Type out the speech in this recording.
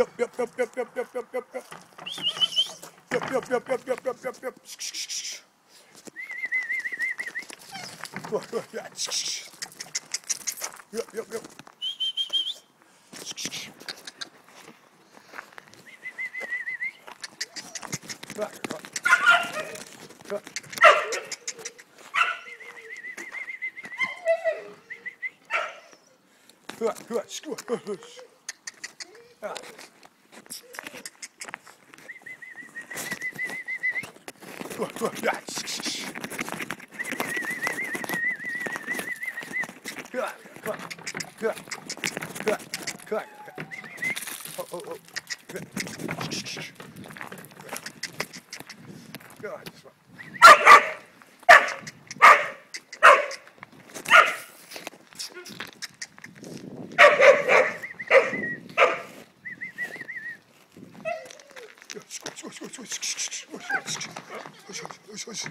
Good, good, good. Right. Good. よしよしよし